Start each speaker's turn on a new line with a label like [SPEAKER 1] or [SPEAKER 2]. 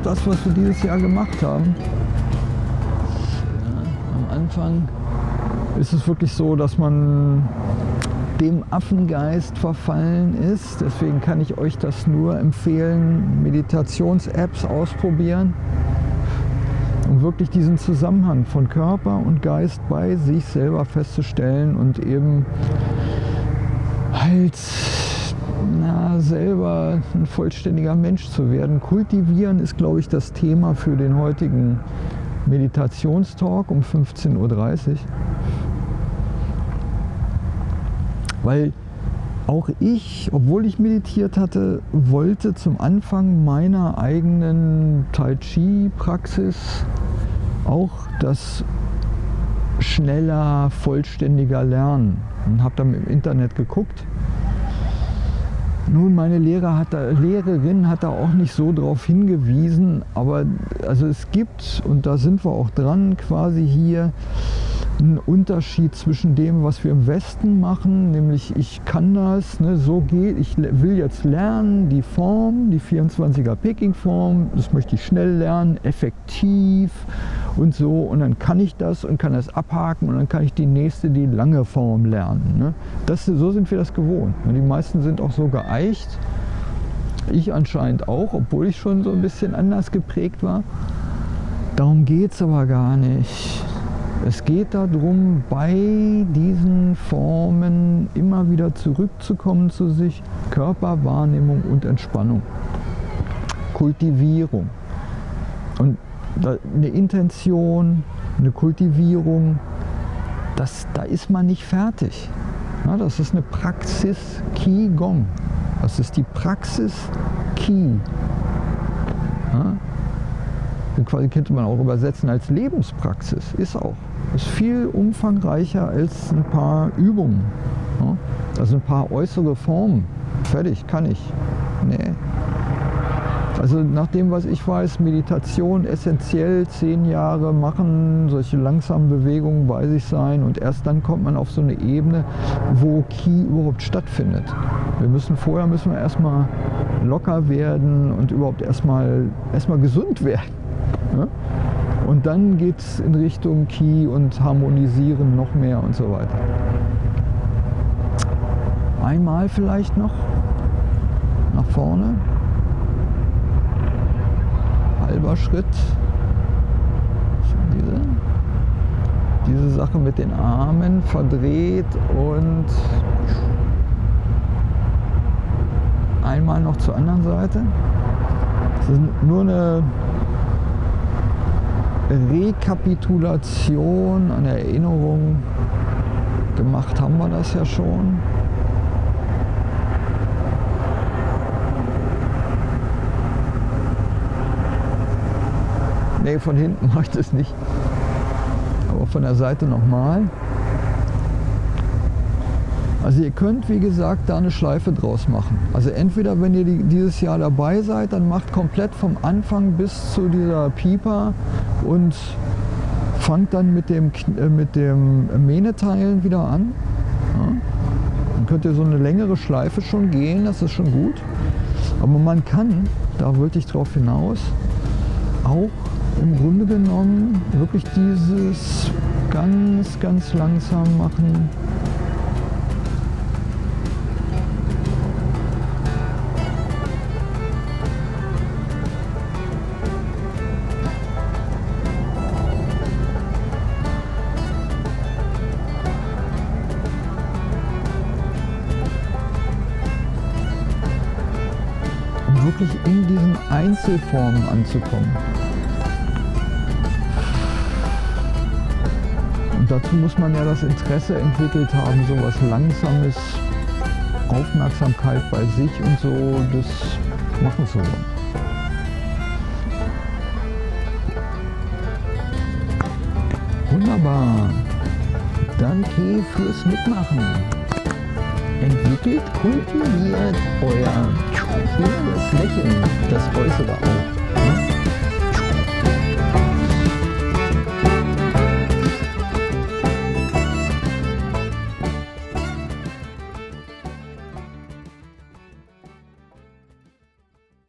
[SPEAKER 1] das, was wir dieses Jahr gemacht haben. Ja, am Anfang ist es wirklich so, dass man dem Affengeist verfallen ist. Deswegen kann ich euch das nur empfehlen, Meditations-Apps ausprobieren, um wirklich diesen Zusammenhang von Körper und Geist bei sich selber festzustellen und eben halt na, selber ein vollständiger Mensch zu werden. Kultivieren ist, glaube ich, das Thema für den heutigen Meditationstalk um 15.30 Uhr. Weil auch ich, obwohl ich meditiert hatte, wollte zum Anfang meiner eigenen Tai Chi-Praxis auch das schneller, vollständiger lernen. Und habe dann im Internet geguckt. Nun, meine Lehrer hat da, Lehrerin hat da auch nicht so drauf hingewiesen, aber also es gibt, und da sind wir auch dran, quasi hier ein Unterschied zwischen dem, was wir im Westen machen, nämlich ich kann das, ne, so geht, ich will jetzt lernen, die Form, die 24er Peking-Form, das möchte ich schnell lernen, effektiv und so und dann kann ich das und kann das abhaken und dann kann ich die nächste, die lange Form lernen. Ne. Das, so sind wir das gewohnt. Und die meisten sind auch so geeicht, ich anscheinend auch, obwohl ich schon so ein bisschen anders geprägt war. Darum geht es aber gar nicht. Es geht darum, bei diesen Formen immer wieder zurückzukommen zu sich, Körperwahrnehmung und Entspannung, Kultivierung. Und eine Intention, eine Kultivierung, das, da ist man nicht fertig. Das ist eine Praxis Qigong. Das ist die Praxis. Ja, quasi könnte man auch übersetzen als Lebenspraxis. Ist auch. Ist viel umfangreicher als ein paar Übungen. Also ein paar äußere Formen. Fertig, kann ich. Nee. Also nach dem, was ich weiß, Meditation essentiell, zehn Jahre machen, solche langsamen Bewegungen bei sich sein und erst dann kommt man auf so eine Ebene, wo Ki überhaupt stattfindet. Wir müssen vorher müssen wir erstmal locker werden und überhaupt erstmal erstmal gesund werden. Ja? Und dann geht es in Richtung Key und Harmonisieren noch mehr und so weiter. Einmal vielleicht noch nach vorne. Halber Schritt. Diese, diese Sache mit den Armen verdreht und einmal noch zur anderen Seite. Das ist nur eine Rekapitulation, eine Erinnerung. Gemacht haben wir das ja schon. Ne, von hinten mache ich das nicht. Aber von der Seite nochmal. Also ihr könnt, wie gesagt, da eine Schleife draus machen. Also entweder, wenn ihr dieses Jahr dabei seid, dann macht komplett vom Anfang bis zu dieser Pieper und fangt dann mit dem, äh, mit dem Mähneteilen wieder an. Ja. Dann könnt ihr so eine längere Schleife schon gehen, das ist schon gut. Aber man kann, da wollte ich drauf hinaus, auch im Grunde genommen wirklich dieses ganz, ganz langsam machen. wirklich in diesen Einzelformen anzukommen. Dazu muss man ja das Interesse entwickelt haben, so was Langsames, Aufmerksamkeit bei sich und so, das machen wollen. Wunderbar. Danke fürs Mitmachen entwickelt, kultiviert euer inneres Lächeln, das Äußere auch.